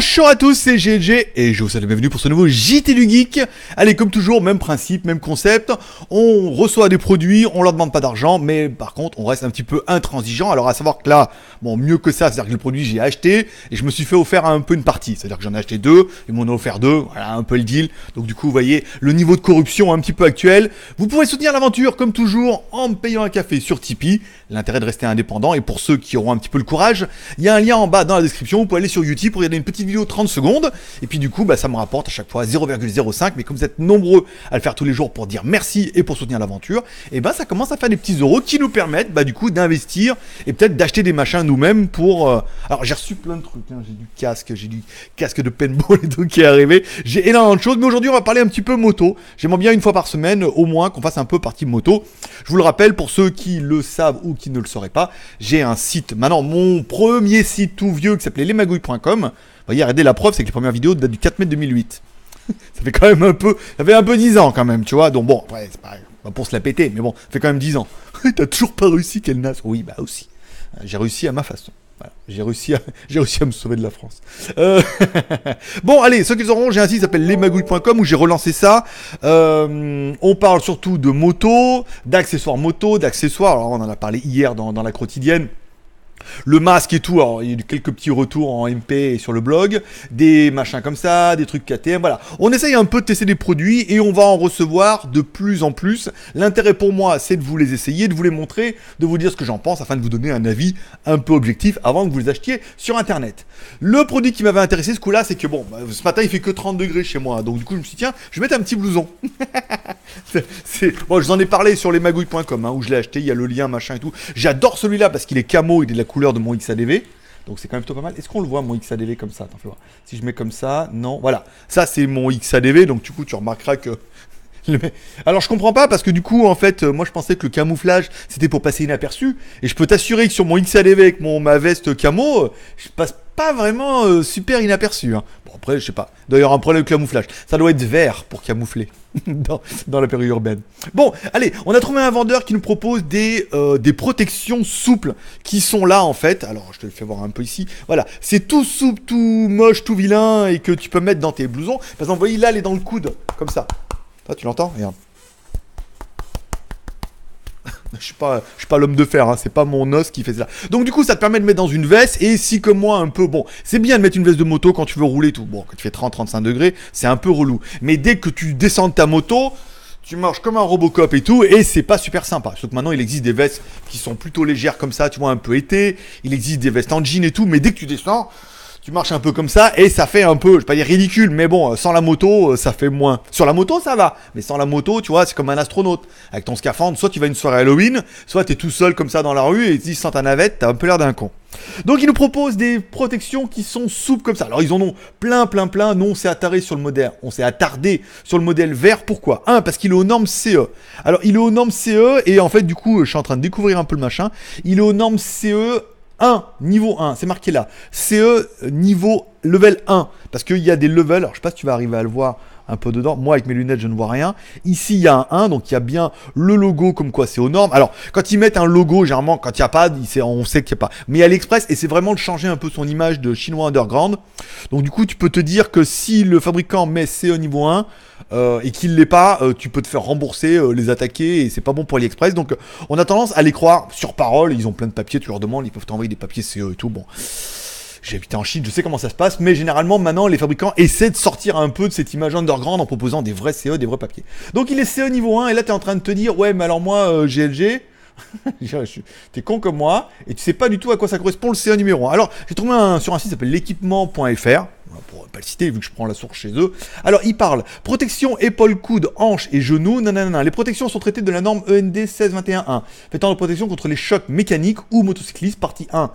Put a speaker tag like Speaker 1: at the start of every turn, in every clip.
Speaker 1: Bonjour à tous, c'est GLG et je vous souhaite la bienvenue pour ce nouveau JT du Geek. Allez, comme toujours, même principe, même concept. On reçoit des produits, on leur demande pas d'argent, mais par contre, on reste un petit peu intransigeant. Alors, à savoir que là, bon, mieux que ça, c'est-à-dire que le produit, j'ai acheté et je me suis fait offrir un peu une partie. C'est-à-dire que j'en ai acheté deux, ils m'en ont offert deux, voilà, un peu le deal. Donc, du coup, vous voyez le niveau de corruption un petit peu actuel. Vous pouvez soutenir l'aventure, comme toujours, en me payant un café sur Tipeee. L'intérêt de rester indépendant et pour ceux qui auront un petit peu le courage, il y a un lien en bas dans la description. Vous pouvez aller sur YouTube pour regarder une petite vidéo 30 secondes. Et puis du coup, bah, ça me rapporte à chaque fois 0,05. Mais comme vous êtes nombreux à le faire tous les jours pour dire merci et pour soutenir l'aventure, et ben ça commence à faire des petits euros qui nous permettent bah, du coup d'investir et peut-être d'acheter des machins nous-mêmes pour. euh, Alors j'ai reçu plein de trucs. hein. J'ai du casque, j'ai du casque de paintball et tout qui est arrivé. J'ai énormément de choses. Mais aujourd'hui, on va parler un petit peu moto. J'aimerais bien une fois par semaine, au moins, qu'on fasse un peu partie moto. Je vous le rappelle pour ceux qui le savent ou qui ne le sauraient pas, j'ai un site. Maintenant, mon premier site tout vieux qui s'appelait lesmagouilles.com. Voyez, regardez la preuve, c'est que les premières vidéos datent du 4 mai 2008. ça fait quand même un peu, ça fait un peu 10 ans quand même, tu vois. Donc bon, après, c'est pas, pas pour se la péter, mais bon, ça fait quand même 10 ans. T'as toujours pas réussi, quel nas Oui, bah aussi. J'ai réussi à ma façon. Voilà. J'ai réussi, à, réussi à me sauver de la France. Euh, bon, allez, ceux qui auront, j'ai un site qui s'appelle lesmagouilles.com où j'ai relancé ça. Euh, on parle surtout de moto, d'accessoires moto, d'accessoires. Alors, on en a parlé hier dans la quotidienne. Le masque et tout, alors il y a eu quelques petits retours en MP et sur le blog, des machins comme ça, des trucs KTM, voilà. On essaye un peu de tester des produits et on va en recevoir de plus en plus. L'intérêt pour moi, c'est de vous les essayer, de vous les montrer, de vous dire ce que j'en pense afin de vous donner un avis un peu objectif avant que vous les achetiez sur internet. Le produit qui m'avait intéressé ce coup-là, c'est que bon, bah, ce matin il fait que 30 degrés chez moi, donc du coup je me suis dit tiens, je vais mettre un petit blouson. C'est- je vous en ai parlé sur lesmagouilles.com hein, où je l'ai acheté, il y a le lien, machin et tout. J'adore celui-là parce qu'il est camo, il est de la couleur de mon XADV. Donc c'est quand même plutôt pas mal. Est-ce qu'on le voit mon XADV comme ça? Si je mets comme ça, non. Voilà. Ça c'est mon XADV, donc du coup tu remarqueras que. Alors je comprends pas parce que du coup en fait euh, moi je pensais que le camouflage c'était pour passer inaperçu et je peux t'assurer que sur mon XADV avec mon ma veste camo euh, je passe pas vraiment euh, super inaperçu hein. Bon après je sais pas. D'ailleurs un problème de camouflage. Ça doit être vert pour camoufler dans, dans la périurbaine. Bon, allez, on a trouvé un vendeur qui nous propose des, des protections souples qui sont là en fait. Alors, je te le fais voir un peu ici. Voilà, c'est tout souple, tout moche, tout vilain et que tu peux mettre dans tes blousons. Par exemple, vous voyez là, elle est dans le coude, comme ça. Toi, tu l'entends Regarde. Je suis pas, suis pas l'homme de fer, hein, c'est pas mon os qui fait ça. Donc du coup, ça te permet de mettre dans une veste et si comme moi un peu, bon, c'est bien de mettre une veste de moto quand tu veux rouler tout. Bon, quand tu fais 30-35 degrés, c'est un peu relou. Mais dès que tu descends de ta moto, tu marches comme un Robocop et tout, et c'est pas super sympa. Sauf que maintenant, il existe des vestes qui sont plutôt légères comme ça, tu vois, un peu été. Il existe des vestes en jean et tout, mais dès que tu descends, tu marches un peu comme ça et ça fait un peu, je vais pas dire ridicule, mais bon, sans la moto, euh, ça fait moins. Sur la moto, ça va, mais sans la moto, tu vois, c'est comme un astronaute. Avec ton scaphandre, soit tu vas une soirée Halloween, soit tu es tout seul comme ça dans la rue et si sans ta navette, t'as un peu l'air d'un con. Donc ils nous proposent des protections qui sont souples comme ça. Alors ils en ont plein, plein, plein. Nous on s'est attardé sur le modèle, on s'est attardé sur le modèle vert. Pourquoi? Un, parce qu'il est aux normes CE. Alors il est aux normes CE et en fait du coup je suis en train de découvrir un peu le machin. Il est aux normes CE 1, niveau 1, c'est marqué là. CE niveau level 1. Parce qu'il y a des levels, alors je sais pas si tu vas arriver à le voir un peu dedans. Moi, avec mes lunettes, je ne vois rien. Ici, il y a un 1, donc il y a bien le logo comme quoi c'est aux normes. Alors, quand ils mettent un logo, généralement, quand il n'y a pas, on sait qu'il n'y a pas. Mais AliExpress, et c'est vraiment de changer un peu son image de chinois underground. Donc, du coup, tu peux te dire que si le fabricant met CE niveau 1, euh, et qu'il l'est pas, euh, tu peux te faire rembourser, euh, les attaquer, et c'est pas bon pour AliExpress. Donc, on a tendance à les croire sur parole. Ils ont plein de papiers, tu leur demandes, ils peuvent t'envoyer des papiers CE et tout. Bon. J'ai en Chine, je sais comment ça se passe, mais généralement maintenant les fabricants essaient de sortir un peu de cette image underground en proposant des vrais CE, des vrais papiers. Donc il est CE niveau 1 et là tu en train de te dire ouais mais alors moi euh, GLG, t'es con comme moi et tu sais pas du tout à quoi ça correspond le CE numéro 1. Alors j'ai trouvé un, sur un site qui s'appelle l'équipement.fr pour pas le citer vu que je prends la source chez eux. Alors il parle protection épaule coude hanche et genoux nanana. Les protections sont traitées de la norme END 16211 faitant de protection contre les chocs mécaniques ou motocyclistes partie 1.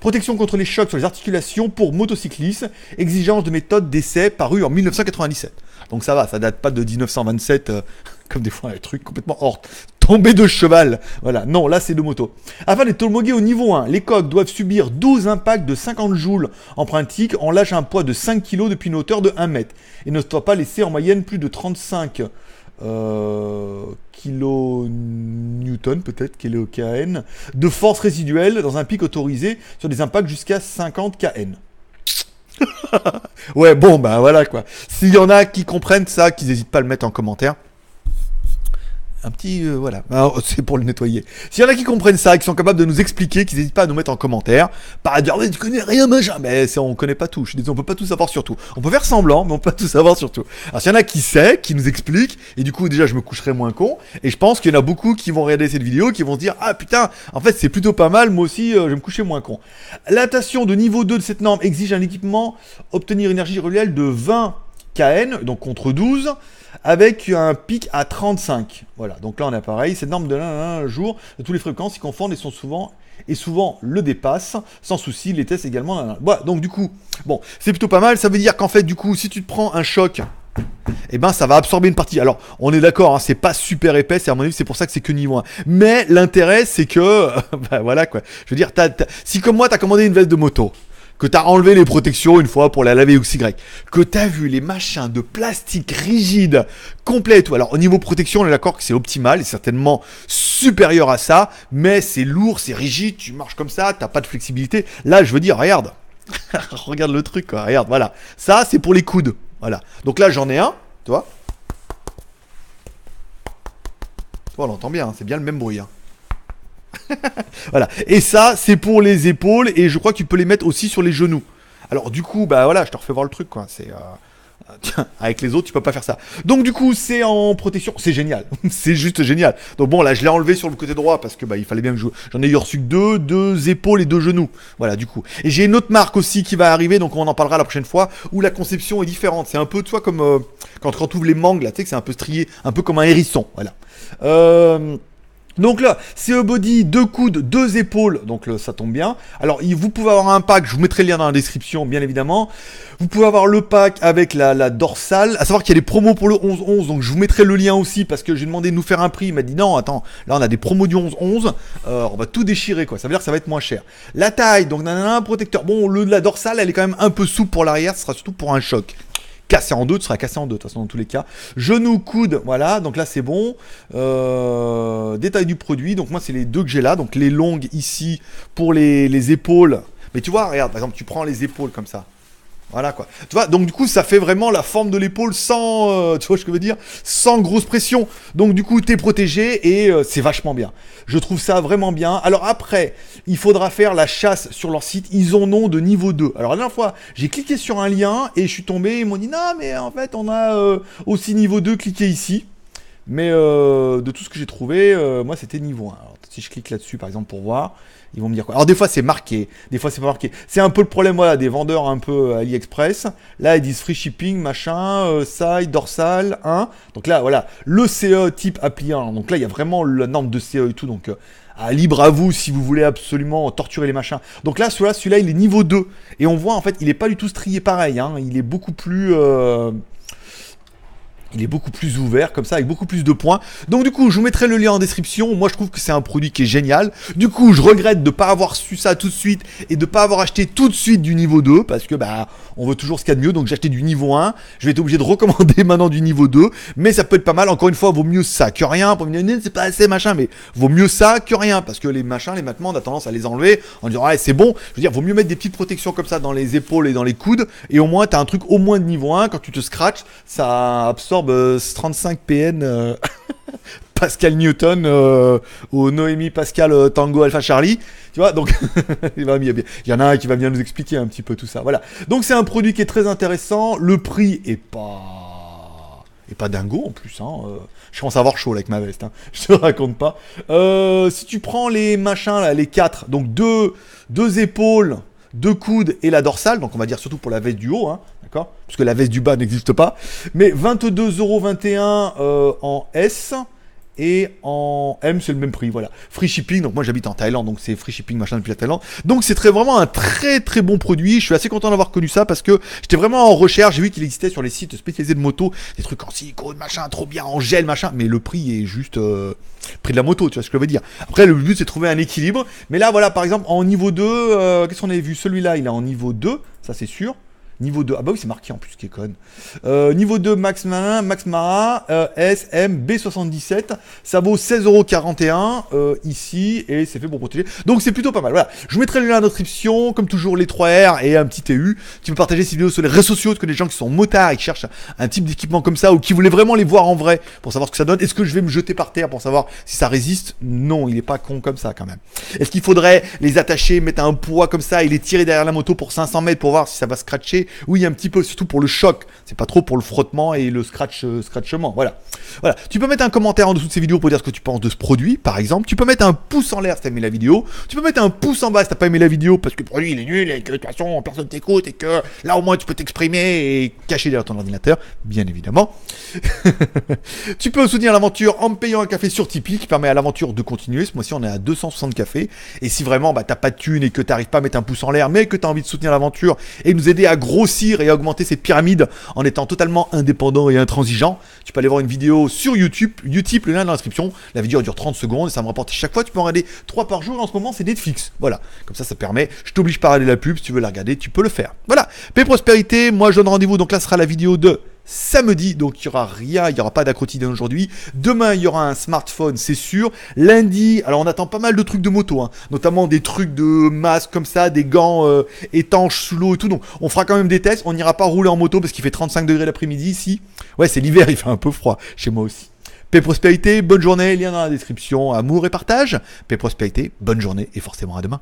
Speaker 1: Protection contre les chocs sur les articulations pour motocyclistes, exigence de méthode d'essai parue en 1997. Donc ça va, ça date pas de 1927 euh, comme des fois un truc complètement hors tombé de cheval. Voilà, non, là c'est de moto. Afin d'être homologué au niveau 1, les coques doivent subir 12 impacts de 50 joules en pratique en lâche un poids de 5 kg depuis une hauteur de 1 mètre et ne doit pas laisser en moyenne plus de 35 euh, peut-être, kN, de force résiduelle dans un pic autorisé sur des impacts jusqu'à 50 kN. ouais, bon, bah voilà quoi. S'il y en a qui comprennent ça, qu'ils n'hésitent pas à le mettre en commentaire un petit euh, voilà, c'est pour le nettoyer. S'il y en a qui comprennent ça, qui sont capables de nous expliquer, qu'ils n'hésitent pas à nous mettre en commentaire, pas à dire mais tu connais rien machin, mais on connaît pas tout. Je désolé, on peut pas tout savoir sur tout. On peut faire semblant, mais on peut pas tout savoir sur tout. Alors s'il y en a qui sait, qui nous explique, et du coup déjà je me coucherai moins con, et je pense qu'il y en a beaucoup qui vont regarder cette vidéo, qui vont se dire ah putain, en fait c'est plutôt pas mal, moi aussi euh, je vais me coucher moins con. L'adaptation de niveau 2 de cette norme exige un équipement obtenir énergie réelle de 20 KN, donc contre 12 avec un pic à 35. Voilà, donc là on a pareil, cette norme de un jour de toutes les fréquences ils confondent et sont souvent et souvent le dépassent sans souci, les tests également. Voilà, donc du coup, bon, c'est plutôt pas mal, ça veut dire qu'en fait du coup, si tu te prends un choc et eh ben ça va absorber une partie. Alors, on est d'accord, hein, c'est pas super épais, c'est à mon avis, c'est pour ça que c'est que niveau 1. Mais l'intérêt, c'est que, bah voilà quoi. Je veux dire, si comme moi, t'as commandé une veste de moto, que t'as enlevé les protections une fois pour la laver XY, que t'as vu les machins de plastique rigide complet tout. Alors au niveau protection, on est d'accord que c'est optimal, et certainement supérieur à ça, mais c'est lourd, c'est rigide, tu marches comme ça, t'as pas de flexibilité. Là, je veux dire, regarde, regarde le truc, quoi. regarde, voilà. Ça, c'est pour les coudes, voilà. Donc là, j'en ai un, tu vois. on l'entend bien, hein, c'est bien le même bruit. Hein. voilà. Et ça, c'est pour les épaules et je crois que tu peux les mettre aussi sur les genoux. Alors du coup, bah voilà, je te refais voir le truc quoi. C'est euh, Tiens, avec les autres, tu peux pas faire ça. Donc du coup, c'est en protection, c'est génial, c'est juste génial. Donc bon, là, je l'ai enlevé sur le côté droit parce que bah il fallait bien que je j'en ai eu reçu deux, deux épaules et deux genoux. Voilà, du coup. Et j'ai une autre marque aussi qui va arriver, donc on en parlera la prochaine fois, où la conception est différente. C'est un peu, toi, comme euh, quand, quand tu les mangues là, tu sais que c'est un peu strié, un peu comme un hérisson. Voilà. Euh, donc là, un body, deux coudes, deux épaules, donc là, ça tombe bien. Alors, vous pouvez avoir un pack, je vous mettrai le lien dans la description, bien évidemment. Vous pouvez avoir le pack avec la, dorsale, à savoir qu'il y a des promos pour le 11-11, donc je vous mettrai le lien aussi, parce que j'ai demandé de nous faire un prix, il m'a dit non, attends, là on a des promos du 11-11, euh, on va tout déchirer, quoi, ça veut dire que ça va être moins cher. La taille, donc un protecteur, bon, le, la dorsale, elle est quand même un peu souple pour l'arrière, ce sera surtout pour un choc cassé en deux, tu seras cassé en deux, de toute façon, dans tous les cas. Genou, coude, voilà, donc là c'est bon. Euh, détail du produit, donc moi c'est les deux que j'ai là, donc les longues ici pour les, les épaules. Mais tu vois, regarde, par exemple, tu prends les épaules comme ça. Voilà quoi. Tu vois, donc du coup, ça fait vraiment la forme de l'épaule sans, euh, tu vois ce que je veux dire, sans grosse pression. Donc du coup, t'es protégé et euh, c'est vachement bien. Je trouve ça vraiment bien. Alors après, il faudra faire la chasse sur leur site. Ils ont de niveau 2. Alors la dernière fois, j'ai cliqué sur un lien et je suis tombé. Ils m'ont dit non, mais en fait, on a euh, aussi niveau 2. Cliquez ici. Mais de tout ce que j'ai trouvé, moi, c'était niveau 1. Alors, si je clique là-dessus, par exemple, pour voir, ils vont me dire quoi. Alors des fois c'est marqué, des fois c'est pas marqué. C'est un peu le problème voilà des vendeurs un peu AliExpress. Là ils disent free shipping, machin, euh, side, dorsal, 1. Donc là voilà, le CE type appli 1. Donc là il y a vraiment la norme de CE et tout. Donc euh, libre à vous si vous voulez absolument torturer les machins. Donc là celui-là, celui-là il est niveau 2. Et on voit en fait il est pas du tout strié pareil. Hein. Il est beaucoup plus... Euh, il est beaucoup plus ouvert, comme ça, avec beaucoup plus de points. Donc du coup, je vous mettrai le lien en description. Moi, je trouve que c'est un produit qui est génial. Du coup, je regrette de ne pas avoir su ça tout de suite et de ne pas avoir acheté tout de suite du niveau 2, parce que bah, on veut toujours ce qu'il y a de mieux. Donc j'ai acheté du niveau 1. Je vais être obligé de recommander maintenant du niveau 2. Mais ça peut être pas mal. Encore une fois, vaut mieux ça que rien. Pour me dire, c'est pas assez machin, mais vaut mieux ça que rien. Parce que les machins, les vêtements, on a tendance à les enlever en disant, ouais, c'est bon. Je veux dire, vaut mieux mettre des petites protections comme ça dans les épaules et dans les coudes. Et au moins, tu as un truc au moins de niveau 1. Quand tu te scratches, ça absorbe 35 5 PN euh, Pascal Newton euh, ou Noémie Pascal euh, Tango Alpha Charlie. Tu vois, donc il, y en a un qui va bien nous expliquer un petit peu tout ça. Voilà. Donc c'est un produit qui est très intéressant. Le prix est pas et pas dingo en plus. Hein. je à avoir chaud avec ma veste. Hein. Je te raconte pas. si tu prends les machins là, les quatre, donc deux, deux épaules, deux coudes et la dorsale, donc on va dire surtout pour la veste du haut, hein, d'accord Puisque la veste du bas n'existe pas. Mais 22,21€ euh, en S. Et en M, c'est le même prix, voilà. Free shipping, donc moi j'habite en Thaïlande, donc c'est free shipping machin depuis la Thaïlande. Donc c'est très vraiment un très très bon produit. Je suis assez content d'avoir connu ça parce que j'étais vraiment en recherche. J'ai vu qu'il existait sur les sites spécialisés de moto des trucs en silicone, machin, trop bien, en gel, machin. Mais le prix est juste euh, prix de la moto, tu vois ce que je veux dire. Après, le but c'est de trouver un équilibre. Mais là, voilà, par exemple, en niveau 2, euh, qu'est-ce qu'on avait vu? Celui-là, il est en niveau 2, ça c'est sûr. Niveau 2, ah bah oui, c'est marqué en plus, qui est conne. Euh, niveau 2, Max Marin, Max Mara, euh, SM B77. Ça vaut 16,41€ euh, ici et c'est fait pour protéger. Donc c'est plutôt pas mal. Voilà. Je vous mettrai le lien la description, comme toujours, les 3R et un petit TU. Tu peux partager ces vidéos sur les réseaux sociaux, que des gens qui sont motards et qui cherchent un type d'équipement comme ça ou qui voulaient vraiment les voir en vrai pour savoir ce que ça donne. Est-ce que je vais me jeter par terre pour savoir si ça résiste? Non, il est pas con comme ça quand même. Est-ce qu'il faudrait les attacher, mettre un poids comme ça et les tirer derrière la moto pour 500 mètres pour voir si ça va scratcher? Oui, un petit peu, surtout pour le choc. C'est pas trop pour le frottement et le scratch, euh, scratchement. Voilà. Voilà. Tu peux mettre un commentaire en dessous de ces vidéos pour dire ce que tu penses de ce produit, par exemple. Tu peux mettre un pouce en l'air si t'as aimé la vidéo. Tu peux mettre un pouce en bas si t'as pas aimé la vidéo parce que le produit il est nul et que de toute façon personne t'écoute et que là au moins tu peux t'exprimer et cacher derrière ton ordinateur, bien évidemment. tu peux soutenir l'aventure en me payant un café sur Tipeee qui permet à l'aventure de continuer. Ce mois-ci on est à 260 cafés. Et si vraiment bah, t'as pas de thune et que t'arrives pas à mettre un pouce en l'air mais que t'as envie de soutenir l'aventure et nous aider à grossir et augmenter cette pyramide en étant totalement indépendant et intransigeant, tu peux aller voir une vidéo sur YouTube, YouTube, le lien dans la description. La vidéo dure 30 secondes et ça me rapporte chaque fois. Tu peux en regarder 3 par jour. En ce moment, c'est Netflix. Voilà. Comme ça, ça permet. Je t'oblige pas à regarder la pub. Si tu veux la regarder, tu peux le faire. Voilà. Paix prospérité. Moi, je donne rendez-vous. Donc là, sera la vidéo de samedi, donc il n'y aura rien, il n'y aura pas d'accrotidien aujourd'hui. Demain, il y aura un smartphone, c'est sûr. Lundi, alors on attend pas mal de trucs de moto, hein. notamment des trucs de masque comme ça, des gants euh, étanches sous l'eau et tout. Donc on fera quand même des tests. On n'ira pas rouler en moto parce qu'il fait 35 degrés l'après-midi ici. Ouais, c'est l'hiver, il fait un peu froid chez moi aussi. Paix prospérité, bonne journée, lien dans la description, amour et partage. Paix prospérité, bonne journée et forcément à demain.